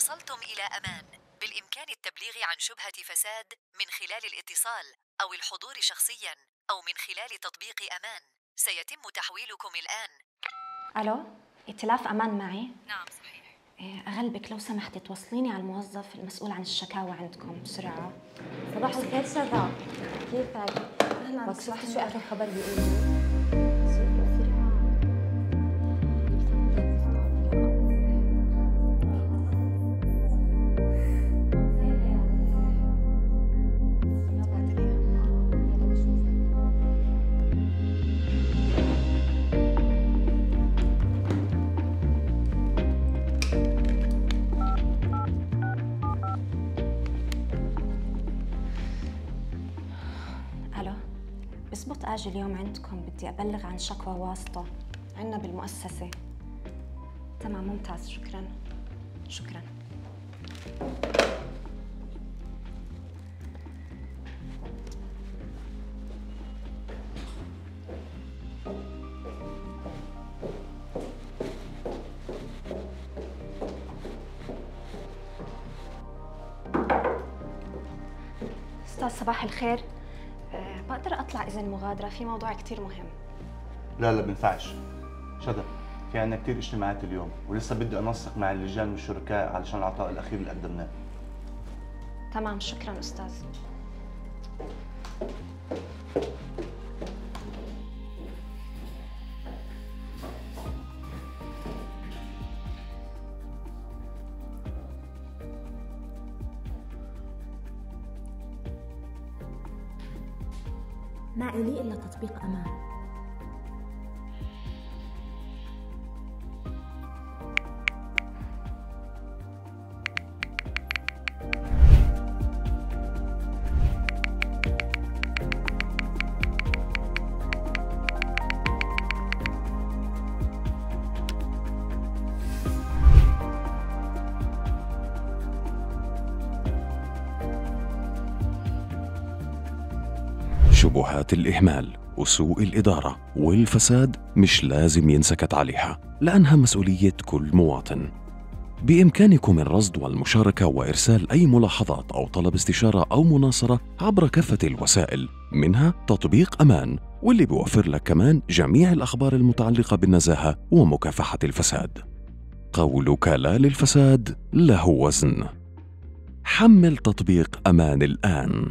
وصلتم إلى أمان. بالإمكان التبليغ عن شبهة فساد من خلال الاتصال أو الحضور شخصيا أو من خلال تطبيق أمان. سيتم تحويلكم الآن. ألو؟ ائتلاف أمان معي؟ نعم صحيح. إيه، أغلبك لو سمحتي توصليني على الموظف المسؤول عن الشكاوى عندكم بسرعة. صباح الخير شذا كيفك؟ أهلا بس شو. آخر خبر بيقول بزبط أجي اليوم عندكم بدي أبلغ عن شكوى واسطة. عنا بالمؤسسة. تمام ممتاز شكرا. شكرا. أستاذ صباح الخير. بقدر أطلع اذن مغادره في موضوع كتير مهم. لا لا بينفعش شذا في عنا كثير اجتماعات اليوم ولسه بدي أنسق مع اللجان والشركاء علشان العطاء الأخير اللي قدمناه. تمام شكرا أستاذ. ما إلي إلا تطبيق أمان. شبهات الإهمال وسوء الإدارة والفساد مش لازم ينسكت عليها لأنها مسؤولية كل مواطن. بإمكانكم الرصد والمشاركة وإرسال أي ملاحظات أو طلب استشارة أو مناصرة عبر كافة الوسائل منها تطبيق أمان واللي بيوفر لك كمان جميع الأخبار المتعلقة بالنزاهة ومكافحة الفساد. قولك لا للفساد له وزن. حمل تطبيق أمان الآن.